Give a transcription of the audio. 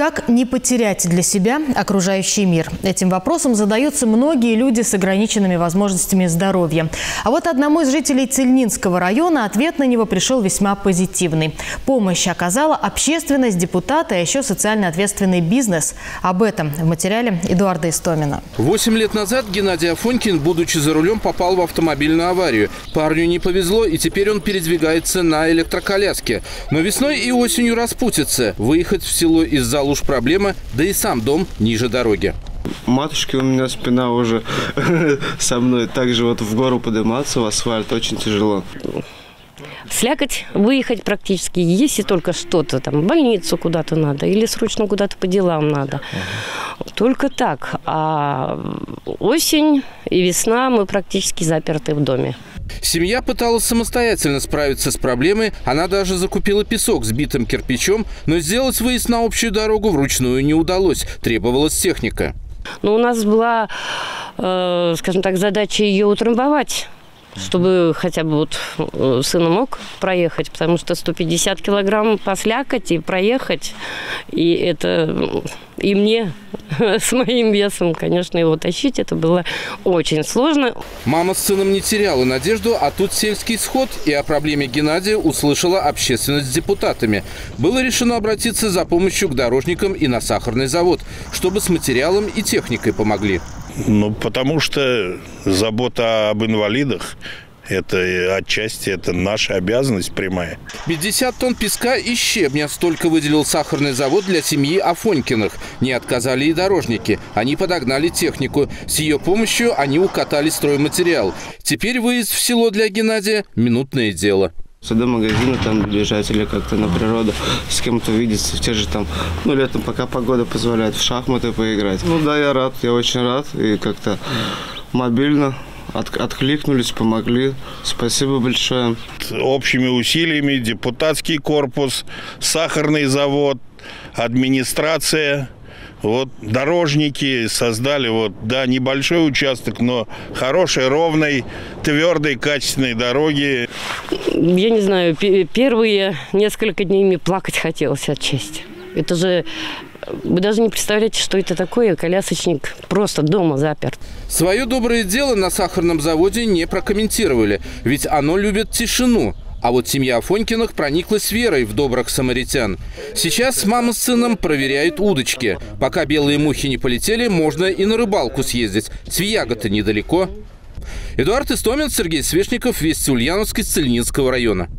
Как не потерять для себя окружающий мир? Этим вопросом задаются многие люди с ограниченными возможностями здоровья. А вот одному из жителей Цельнинского района ответ на него пришел весьма позитивный. Помощь оказала общественность, депутаты, а еще социально ответственный бизнес. Об этом в материале Эдуарда Истомина. Восемь лет назад Геннадий Афонькин, будучи за рулем, попал в автомобильную аварию. Парню не повезло, и теперь он передвигается на электроколяске. Но весной и осенью распутится. Выехать в село из-за луж проблема, да и сам дом ниже дороги. Матушки, у меня спина уже со мной. Также вот в гору подниматься, в асфальт очень тяжело. Слякоть выехать практически, если только что-то там, в больницу куда-то надо или срочно куда-то по делам надо. Только так. А осень и весна мы практически заперты в доме. Семья пыталась самостоятельно справиться с проблемой. Она даже закупила песок с битым кирпичом, но сделать выезд на общую дорогу вручную не удалось. Требовалась техника. Но у нас была, э, скажем так, задача ее утрамбовать чтобы хотя бы вот э, сын мог проехать, потому что 150 килограмм послякать и проехать, и это и мне с моим весом, конечно, его тащить, это было очень сложно. Мама с сыном не теряла надежду, а тут сельский сход, и о проблеме Геннадия услышала общественность с депутатами. Было решено обратиться за помощью к дорожникам и на сахарный завод, чтобы с материалом и техникой помогли. Ну, потому что забота об инвалидах это отчасти это наша обязанность прямая. 50 тонн песка и щебня столько выделил сахарный завод для семьи Афонькиных. Не отказали и дорожники. Они подогнали технику. С ее помощью они укатали стройматериал. Теперь выезд в село для Геннадия – минутное дело. Сюда магазины там бежать или как-то на природу, с кем-то видеться, в те же там, ну, летом, пока погода позволяет, в шахматы поиграть. Ну да, я рад, я очень рад и как-то мобильно от, откликнулись, помогли. Спасибо большое. Общими усилиями депутатский корпус, сахарный завод, администрация – вот дорожники создали вот, да, небольшой участок, но хорошей, ровной, твердой, качественной дороги. Я не знаю, первые несколько дней мне плакать хотелось от чести. Это же вы даже не представляете, что это такое. Колясочник просто дома заперт. Свое доброе дело на сахарном заводе не прокомментировали, ведь оно любит тишину. А вот семья Афонькиных прониклась верой в добрых самаритян. Сейчас мама с сыном проверяют удочки. Пока белые мухи не полетели, можно и на рыбалку съездить. Свияга-то недалеко. Эдуард Истомин, Сергей Свешников, Вести Ульяновск из Цельнинского района.